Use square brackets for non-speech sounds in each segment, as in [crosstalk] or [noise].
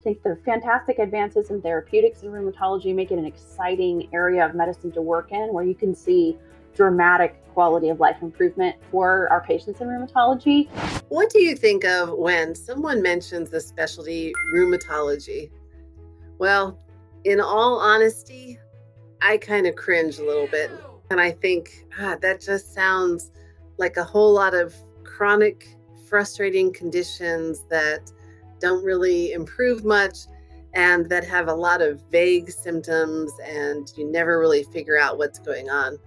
I think the fantastic advances in therapeutics and rheumatology make it an exciting area of medicine to work in where you can see dramatic quality of life improvement for our patients in rheumatology. What do you think of when someone mentions the specialty rheumatology? Well, in all honesty, I kind of cringe a little bit. And I think, ah, that just sounds like a whole lot of chronic, frustrating conditions that don't really improve much and that have a lot of vague symptoms and you never really figure out what's going on.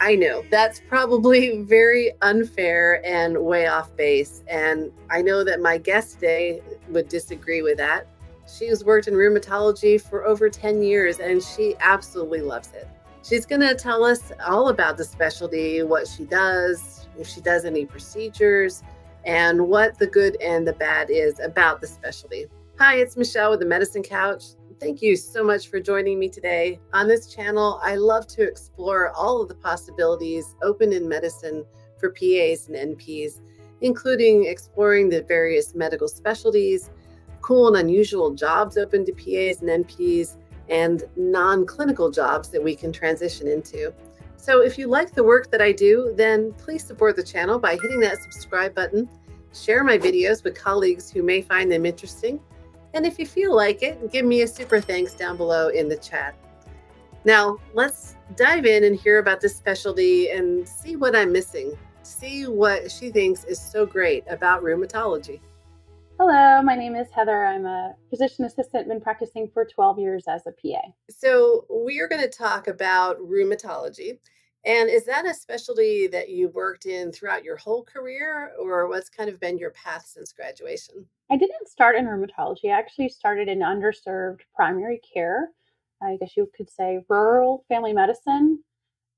I know that's probably [laughs] very unfair and way off base. And I know that my guest today would disagree with that. She's worked in rheumatology for over 10 years and she absolutely loves it. She's going to tell us all about the specialty, what she does, if she does any procedures, and what the good and the bad is about the specialty. Hi, it's Michelle with the Medicine Couch. Thank you so much for joining me today. On this channel, I love to explore all of the possibilities open in medicine for PAs and NPs, including exploring the various medical specialties, cool and unusual jobs open to PAs and NPs, and non clinical jobs that we can transition into. So, if you like the work that I do, then please support the channel by hitting that subscribe button, share my videos with colleagues who may find them interesting, and if you feel like it, give me a super thanks down below in the chat. Now, let's dive in and hear about this specialty and see what I'm missing, see what she thinks is so great about rheumatology. Hello, my name is Heather. I'm a physician assistant, been practicing for 12 years as a PA. So, we are going to talk about rheumatology. And is that a specialty that you worked in throughout your whole career, or what's kind of been your path since graduation? I didn't start in rheumatology. I actually started in underserved primary care. I guess you could say rural family medicine,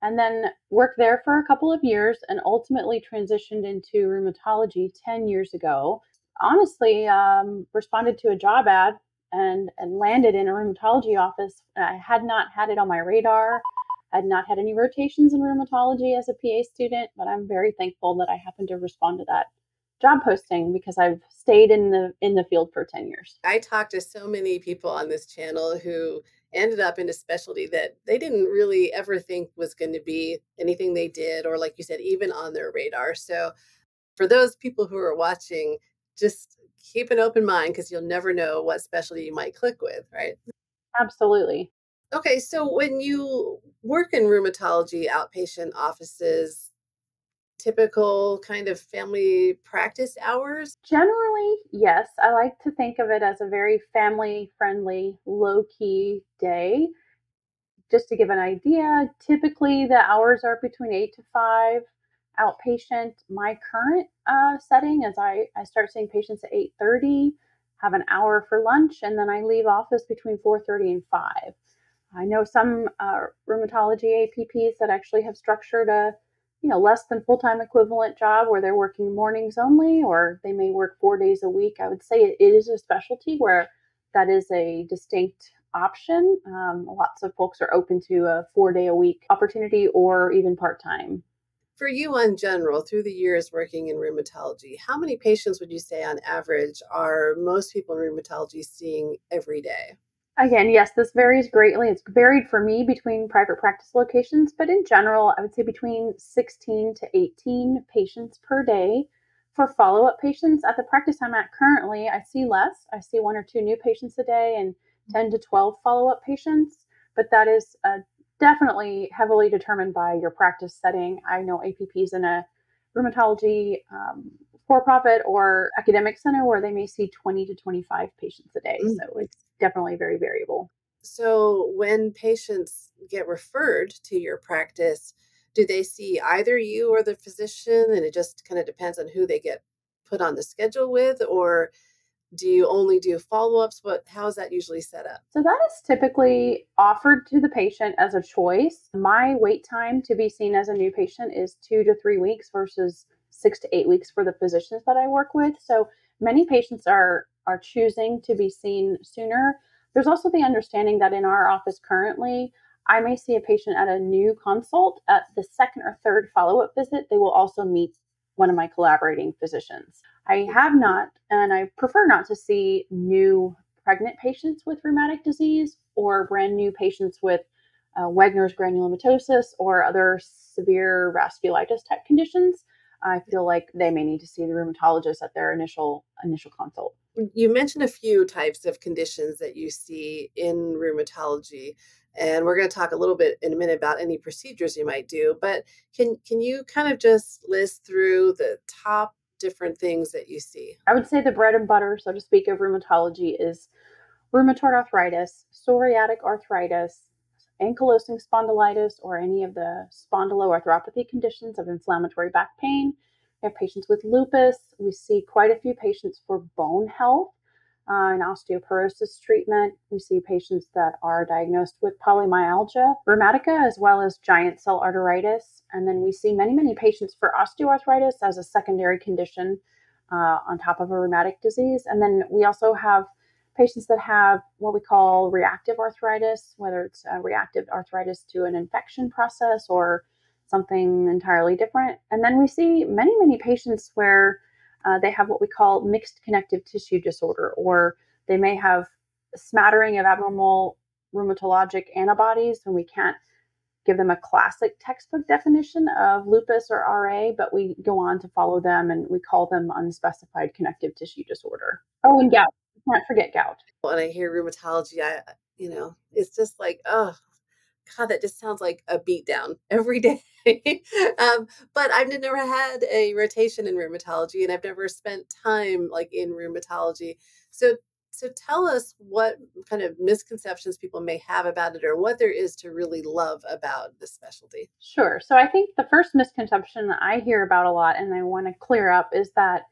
and then worked there for a couple of years and ultimately transitioned into rheumatology 10 years ago honestly um, responded to a job ad and, and landed in a rheumatology office. I had not had it on my radar. Had not had any rotations in rheumatology as a PA student, but I'm very thankful that I happened to respond to that job posting because I've stayed in the in the field for 10 years. I talked to so many people on this channel who ended up in a specialty that they didn't really ever think was going to be anything they did or like you said even on their radar. So for those people who are watching, just keep an open mind because you'll never know what specialty you might click with, right? Absolutely. Okay, so when you work in rheumatology outpatient offices, typical kind of family practice hours? Generally, yes. I like to think of it as a very family friendly, low key day. Just to give an idea, typically the hours are between 8 to 5 outpatient. My current uh, setting is I, I start seeing patients at 8.30, have an hour for lunch, and then I leave office between 4.30 and 5. I know some uh, rheumatology APPs that actually have structured a you know less than full-time equivalent job where they're working mornings only or they may work four days a week. I would say it is a specialty where that is a distinct option. Um, lots of folks are open to a four day a week opportunity or even part-time. For you in general, through the years working in rheumatology, how many patients would you say on average are most people in rheumatology seeing every day? Again, yes, this varies greatly. It's varied for me between private practice locations, but in general, I would say between 16 to 18 patients per day. For follow up patients at the practice I'm at currently, I see less. I see one or two new patients a day and 10 to 12 follow up patients, but that is a definitely heavily determined by your practice setting. I know APPs in a rheumatology um, for profit or academic center where they may see 20 to 25 patients a day. Mm. So it's definitely very variable. So when patients get referred to your practice, do they see either you or the physician? And it just kind of depends on who they get put on the schedule with, or do you only do follow-ups but how is that usually set up so that is typically offered to the patient as a choice my wait time to be seen as a new patient is two to three weeks versus six to eight weeks for the physicians that i work with. So many patients are are choosing to be seen sooner. There's also the understanding that in our office currently i may see a patient at a new consult at the second or third follow-up visit. They will also meet one of my collaborating physicians. I have not, and I prefer not to see new pregnant patients with rheumatic disease or brand new patients with uh, granulomatosis or other severe vasculitis type conditions, I feel like they may need to see the rheumatologist at their initial initial consult. Mm, you mentioned a few types of conditions that you see in rheumatology, and we're going to talk a little bit in a minute about any procedures you might do. But can can you kind of just list through the top different things that you see? I would say the bread and butter, so to speak, of rheumatology is rheumatoid arthritis, psoriatic arthritis, ankylosing spondylitis, or any of the spondyloarthropathy conditions of inflammatory back pain. We have patients with lupus. We see quite a few patients for bone health uh, and osteoporosis treatment. We see patients that are diagnosed with polymyalgia rheumatica as well as giant cell arteritis. And then we see many, many patients for osteoarthritis as a secondary condition uh, on top of a rheumatic disease. And then we also have patients that have what we call reactive arthritis, whether it's reactive arthritis to an infection process or something entirely different. And then we see many, many patients where uh, they have what we call mixed connective tissue disorder, or they may have a smattering of abnormal rheumatologic antibodies, and we can't give them a classic textbook definition of lupus or RA, but we go on to follow them and we call them unspecified connective tissue disorder. Oh, and gout can't forget gout. When I hear rheumatology, I, you know, it's just like, oh, God, that just sounds like a beatdown [laughs] every day. um, but I've never had a rotation in rheumatology and I've never spent time like in rheumatology. So, so tell us what kind of misconceptions people may have about it or what there is to really love about the specialty. Sure. So I think the first misconception that I hear about a lot and I want to clear up is that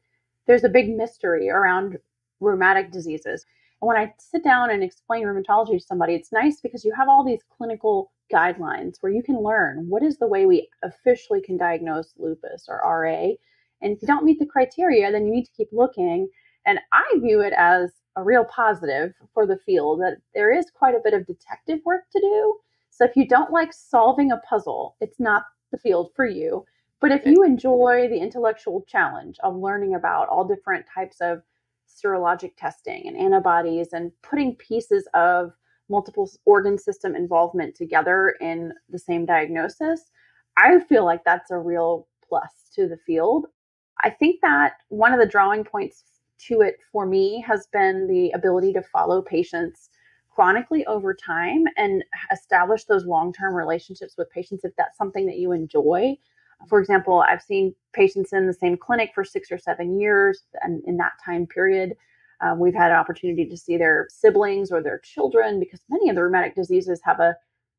there's a big mystery around rheumatic diseases. And when I sit down and explain rheumatology to somebody, it's nice because you have all these clinical guidelines where you can learn what is the way we officially can diagnose lupus or RA. And if you don't meet the criteria, then you need to keep looking. And I view it as a real positive for the field that there is quite a bit of detective work to do. So if you don't like solving a puzzle, it's not the field for you. But if you enjoy the intellectual challenge of learning about all different types of serologic testing and antibodies and putting pieces of multiple organ system involvement together in the same diagnosis, I feel like that's a real plus to the field. I think that one of the drawing points to it for me has been the ability to follow patients chronically over time and establish those long term relationships with patients if that's something that you enjoy. For example, I've seen patients in the same clinic for six or seven years, and in that time period, um, we've had an opportunity to see their siblings or their children because many of the rheumatic diseases have a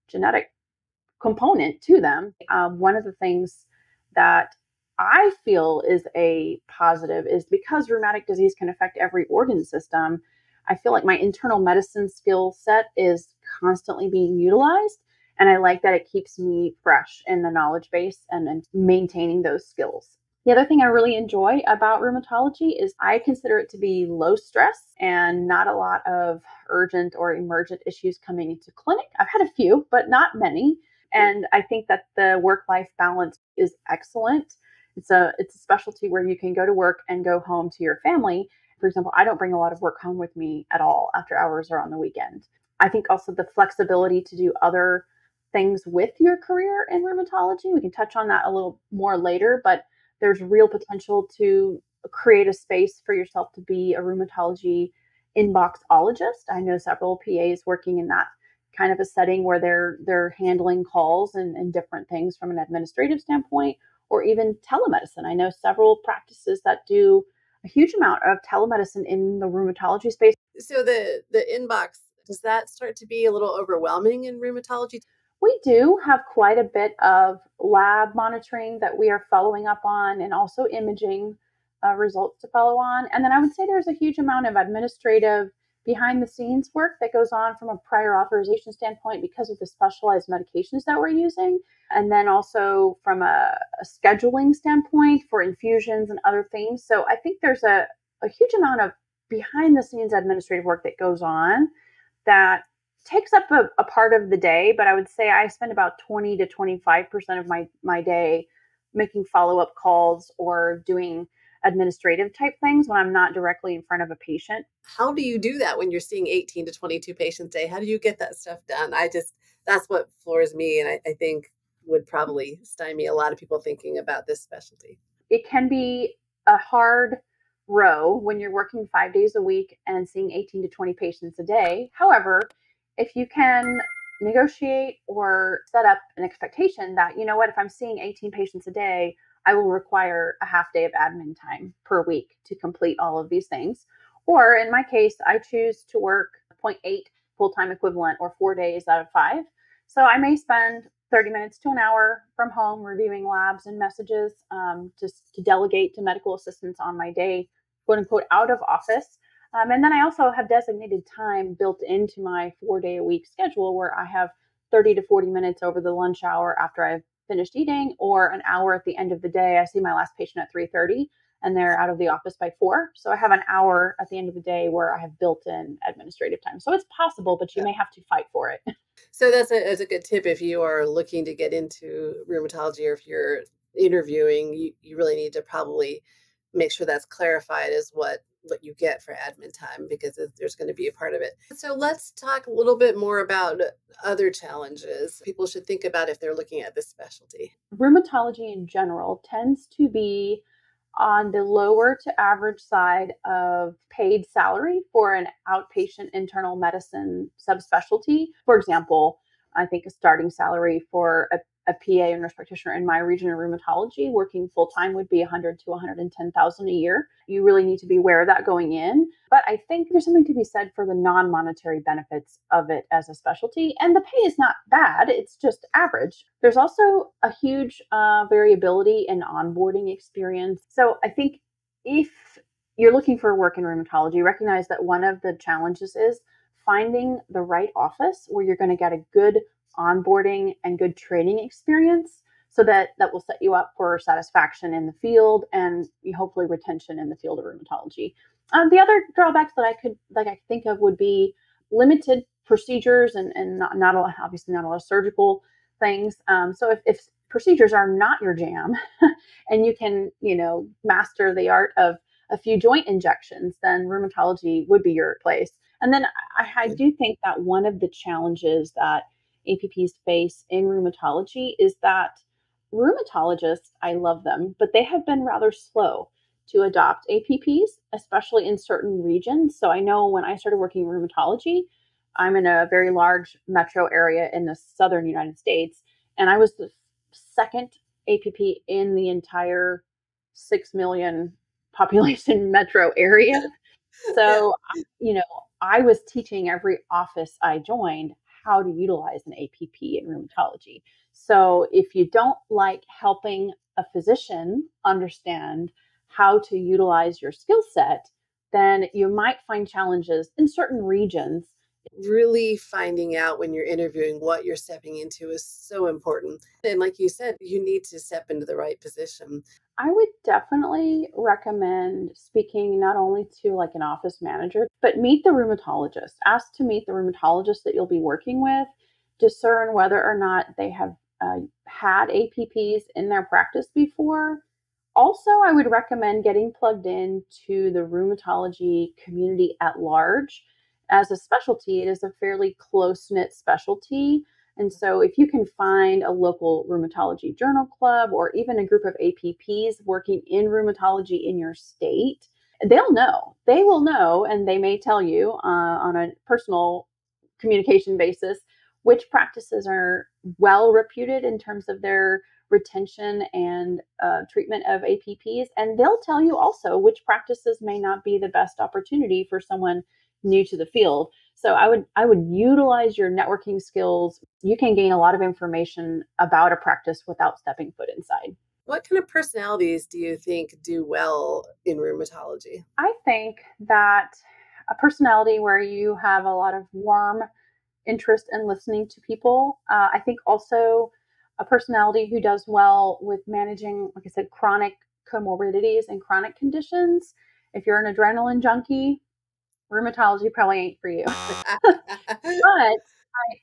genetic component to them. Um, one of the things that I feel is a positive is because rheumatic disease can affect every organ system. I feel like my internal medicine skill set is constantly being utilized and I like that it keeps me fresh in the knowledge base and, and maintaining those skills. The other thing I really enjoy about rheumatology is I consider it to be low stress and not a lot of urgent or emergent issues coming into clinic. I've had a few, but not many. And I think that the work life balance is excellent. It's a it's a specialty where you can go to work and go home to your family. For example, I don't bring a lot of work home with me at all after hours or on the weekend. I think also the flexibility to do other things with your career in rheumatology. We can touch on that a little more later, but there's real potential to create a space for yourself to be a rheumatology inboxologist. I know several PAs working in that kind of a setting where they're they're handling calls and, and different things from an administrative standpoint or even telemedicine. I know several practices that do a huge amount of telemedicine in the rheumatology space. So the the inbox does that start to be a little overwhelming in rheumatology? We do have quite a bit of lab monitoring that we are following up on and also imaging uh, results to follow on. And then I would say there's a huge amount of administrative behind the scenes work that goes on from a prior authorization standpoint because of the specialized medications that we're using. And then also from a, a scheduling standpoint for infusions and other things. So I think there's a, a huge amount of behind the scenes administrative work that goes on that takes up a, a, part of the day, but I would say I spend about 20 to 25% of my, my day making follow up calls or doing administrative type things when I'm not directly in front of a patient. How do you do that when you're seeing 18 to 22 patients a day? How do you get that stuff done? I just, that's what floors me. And I, I think would probably stymie a lot of people thinking about this specialty. It can be a hard row when you're working five days a week and seeing 18 to 20 patients a day. However, if you can negotiate or set up an expectation that, you know what, if I'm seeing 18 patients a day, I will require a half day of admin time per week to complete all of these things. Or in my case, I choose to work 0.8 full time equivalent or four days out of five. So I may spend 30 minutes to an hour from home reviewing labs and messages um, just to delegate to medical assistants on my day, quote unquote, out of office. Um, and then I also have designated time built into my four day a week schedule where I have 30 to 40 minutes over the lunch hour after I've finished eating or an hour at the end of the day. I see my last patient at 3:30 and they're out of the office by 4. So I have an hour at the end of the day where I have built-in administrative time. So it's possible, but you yeah. may have to fight for it. [laughs] So that's a, that's a good tip if you are looking to get into rheumatology or if you're interviewing, you, you really need to probably make sure that's clarified as what what you get for admin time because there's going to be a part of it. So let's talk a little bit more about other challenges people should think about if they're looking at this specialty. Rheumatology in general tends to be on the lower to average side of paid salary for an outpatient internal medicine subspecialty. For example, I think a starting salary for a a PA and nurse practitioner in my region of rheumatology working full time would be 100 to 110,000 a year. You really need to be aware of that going in. But I think there's something to be said for the non-monetary benefits of it as a specialty, and the pay is not bad. It's just average. There's also a huge uh, variability in onboarding experience. So I think if you're looking for work in rheumatology, recognize that one of the challenges is finding the right office where you're going to get a good onboarding and good training experience so that that will set you up for satisfaction in the field and hopefully retention in the field of rheumatology. Um, the other drawbacks that I could like I think of would be limited procedures and, and not, not a lot, obviously not a lot of surgical things. Um, so if, if procedures are not your jam [laughs] and you can, you know, master the art of a few joint injections, then rheumatology would be your place. And then I, I do think that one of the challenges that APPs face in rheumatology is that rheumatologists, I love them, but they have been rather slow to adopt APPs, especially in certain regions. So I know when I started working in rheumatology, I'm in a very large metro area in the southern United States, and I was the second APP in the entire 6 million [laughs] population metro area. [laughs] So, you know, I was teaching every office I joined how to utilize an APP in rheumatology. So if you don't like helping a physician understand how to utilize your skill set, then you might find challenges in certain regions. Really finding out when you're interviewing what you're stepping into is so important. And like you said, you need to step into the right position. I would definitely recommend speaking not only to like an office manager, but meet the rheumatologist. Ask to meet the rheumatologist that you'll be working with, discern whether or not they have uh, had APPs in their practice before. Also, I would recommend getting plugged in to the rheumatology community at large. As a specialty, it is a fairly close knit specialty. And so, if you can find a local rheumatology journal club or even a group of APPs working in rheumatology in your state, they'll know. They will know, and they may tell you uh, on a personal communication basis which practices are well reputed in terms of their retention and uh, treatment of APPs. And they'll tell you also which practices may not be the best opportunity for someone new to the field. So I would I would utilize your networking skills. You can gain a lot of information about a practice without stepping foot inside. What kind of personalities do you think do well in rheumatology? I think that a personality where you have a lot of warm interest in listening to people. Uh, I think also a personality who does well with managing, like I said, chronic comorbidities and chronic conditions. If you're an adrenaline junkie, rheumatology probably ain't for you. [laughs] but I,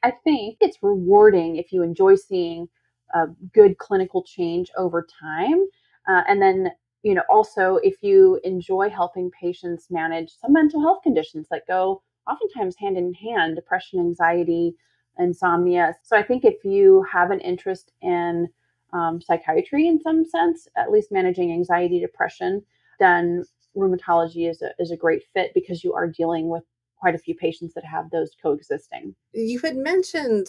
I, think it's rewarding if you enjoy seeing a good clinical change over time. Uh, and then you know, also if you enjoy helping patients manage some mental health conditions that go oftentimes hand in hand depression, anxiety, insomnia. So I think if you have an interest in um, psychiatry in some sense, at least managing anxiety, depression, then rheumatology is a, is a great fit because you are dealing with quite a few patients that have those coexisting. You had mentioned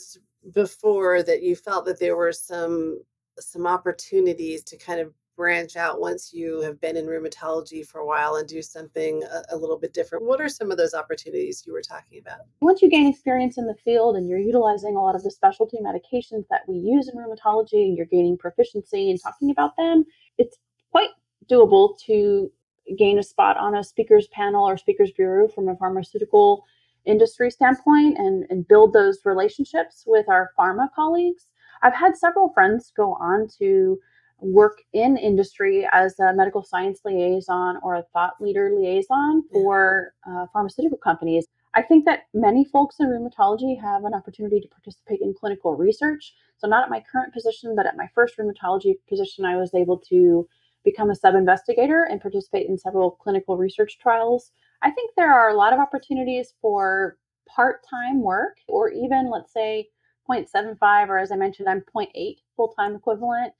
before that you felt that there were some some opportunities to kind of branch out once you have been in rheumatology for a while and do something a, a, little bit different. What are some of those opportunities you were talking about? Once you gain experience in the field and you're utilizing a lot of the specialty medications that we use in rheumatology and you're gaining proficiency in talking about them, it's quite doable to gain a spot on a speakers panel or speakers bureau from a pharmaceutical industry standpoint and, and build those relationships with our pharma colleagues. I've had several friends go on to work in industry as a medical science liaison or a thought leader liaison for uh, pharmaceutical companies. I think that many folks in rheumatology have an opportunity to participate in clinical research. So, not at my current position, but at my first rheumatology position, I was able to become a sub investigator and participate in several clinical research trials. I think there are a lot of opportunities for part time work, or even, let's say, 0.75, or as I mentioned, I'm 0.8 full time equivalent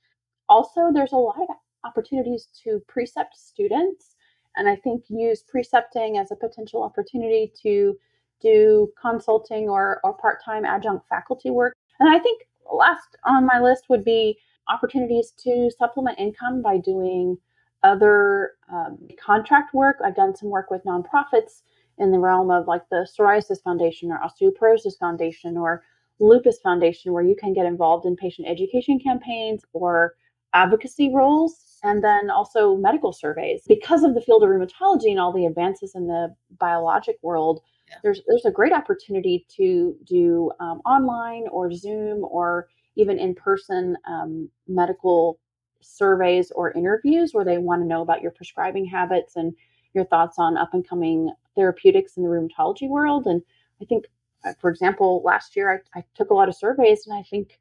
also, there's a lot of opportunities to precept students, and I think use precepting as a potential opportunity to do consulting or, or part time adjunct faculty work. And I think last on my list would be opportunities to supplement income by doing other um, contract work. I've done some work with nonprofits in the realm of like the Psoriasis Foundation or Osteoporosis Foundation or Lupus Foundation, where you can get involved in patient education campaigns or advocacy roles and then also medical surveys. Because of the field of rheumatology and all the advances in the biologic world, yeah. there's there's a great opportunity to do um, online or Zoom or even in person um, medical surveys or interviews where they want to know about your prescribing habits and your thoughts on up and coming therapeutics in the rheumatology world. And I think, uh, for example, last year I, I took a lot of surveys and I think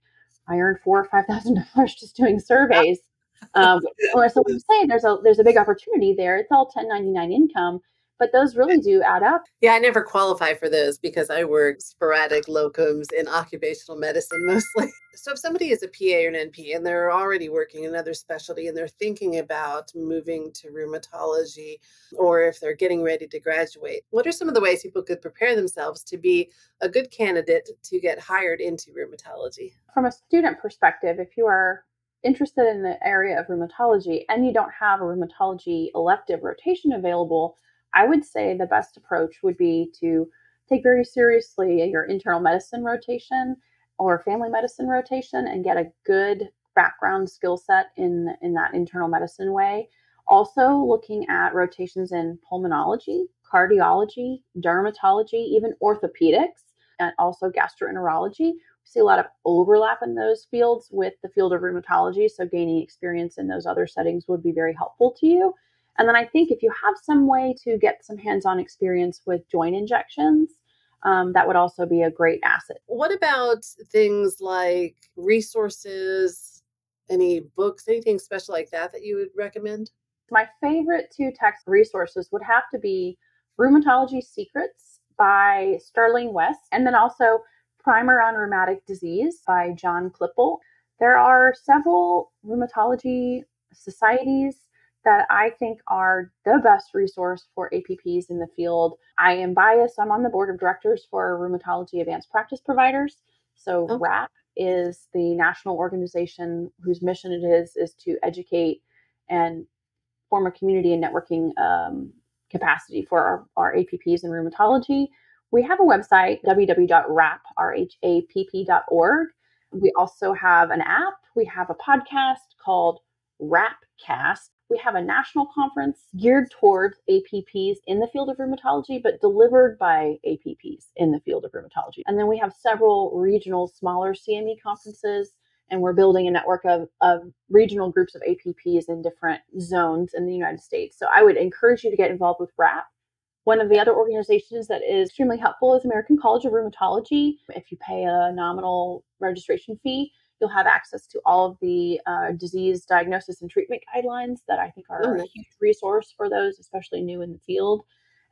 I earned four or five thousand [laughs] dollars just doing surveys. [laughs] Um, or so I'm saying there's a there's a big opportunity there. It's all 1099 income, but those really do add up. Yeah, I never qualify for those because I work sporadic locums in occupational medicine mostly. [laughs] So if somebody is a PA or an NP and they're already working another specialty and they're thinking about moving to rheumatology or if they're getting ready to graduate, what are some of the ways people could prepare themselves to be a good candidate to get hired into rheumatology? From a student perspective, if you are interested in the area of rheumatology and you don't have a rheumatology elective rotation available, I would say the best approach would be to take very seriously your internal medicine rotation or family medicine rotation and get a good background skill set in in that internal medicine way. Also looking at rotations in pulmonology, cardiology, dermatology, even orthopedics, and also gastroenterology. We see a lot of overlap in those fields with the field of rheumatology, so gaining experience in those other settings would be very helpful to you. And then I think if you have some way to get some hands on experience with joint injections, um, that would also be a great asset. What about things like resources, any books, anything special like that that you would recommend? My favorite two text resources would have to be Rheumatology Secrets by Sterling West, and then also Primer on Rheumatic Disease by John Klippel. There are several rheumatology societies that I think are the best resource for APPs in the field. I am biased. I'm on the board of directors for Rheumatology Advanced Practice Providers. So okay. RhAPP is the national organization whose mission it is is to educate and form a community and networking um, capacity for our, our APPs in rheumatology. We have a website, www.rhapp.org. We also have an app. We have a podcast called Rapcast we have a national conference geared towards APPs in the field of rheumatology, but delivered by APPs in the field of rheumatology. And then we have several regional, smaller CME conferences, and we're building a network of, of regional groups of APPs in different zones in the United States. So I would encourage you to get involved with RhAPP. One of the other organizations that is extremely helpful is American College of Rheumatology. If you pay a nominal registration fee, You'll have access to all of the uh, disease diagnosis and treatment guidelines that I think are Oh, a huge resource for those, especially new in the field.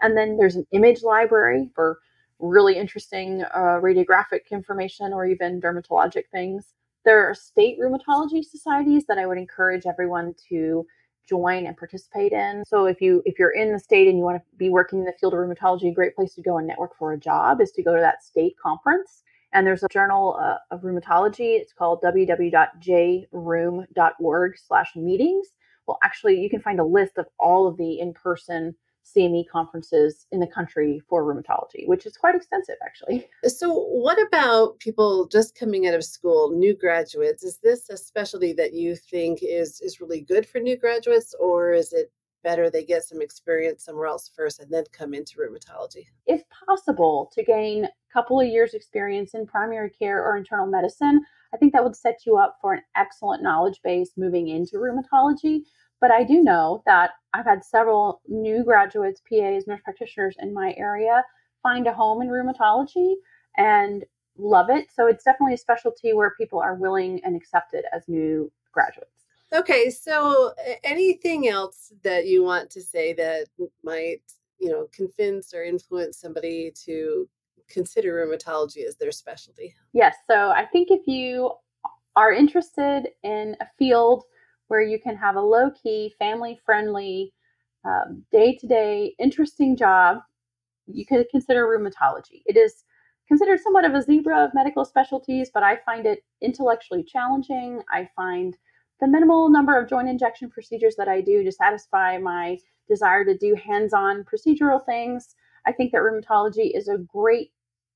And then there's an image library for really interesting uh, radiographic information or even dermatologic things. There are state rheumatology societies that I would encourage everyone to join and participate in. So if you if you're in the state and you want to be working in the field of rheumatology, a great place to go and network for a job is to go to that state conference. And there's a journal uh, of rheumatology. It's called www.jrheum.org/meetings. Well, actually, you can find a list of all of the in-person CME conferences in the country for rheumatology, which is quite extensive, actually. So, what about people just coming out of school, new graduates? Is this a specialty that you think is is really good for new graduates, or is it better they get some experience somewhere else first and then come into rheumatology? If possible, to gain couple of years' experience in primary care or internal medicine, I think that would set you up for an excellent knowledge base moving into rheumatology. But I do know that I've had several new graduates, PAs, nurse practitioners in my area find a home in rheumatology and love it. So it's definitely a specialty where people are willing and accepted as new graduates. Okay, so anything else that you want to say that might, you know, convince or influence somebody to consider rheumatology as their specialty? Yes, so I think if you are interested in a field where you can have a low key, family friendly, um, day to day, interesting job, you could consider rheumatology. It is considered somewhat of a zebra of medical specialties, but I find it intellectually challenging. I find the minimal number of joint injection procedures that I do to satisfy my desire to do hands on procedural things. I think that rheumatology is a great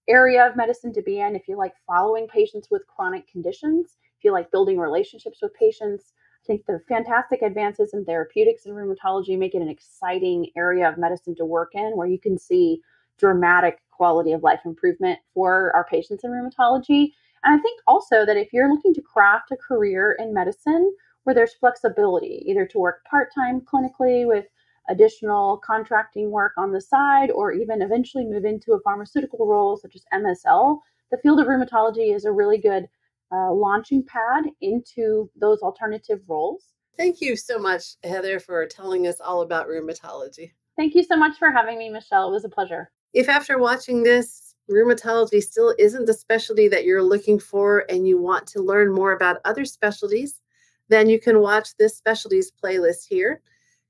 area of medicine to be in if you like following patients with chronic conditions, if you like building relationships with patients. I think the fantastic advances in therapeutics and rheumatology make it an exciting area of medicine to work in where you can see dramatic quality of life improvement for our patients in rheumatology. And I think also that if you're looking to craft a career in medicine where there's flexibility, either to work part time clinically with additional contracting work on the side, or even eventually move into a pharmaceutical role such as MSL, the field of rheumatology is a really good uh, launching pad into those alternative roles. Thank you so much, Heather, for telling us all about rheumatology. Thank you so much for having me, Michelle. It was a pleasure. If after watching this, rheumatology still isn't the specialty that you're looking for and you want to learn more about other specialties, then you can watch this specialties playlist here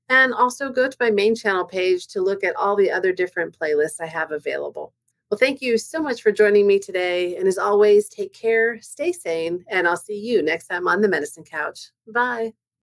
and also go to my main channel page to look at all the other different playlists I have available. Well, thank you so much for joining me today. And as always, take care, stay sane, and I'll see you next time on the Medicine Couch. Bye.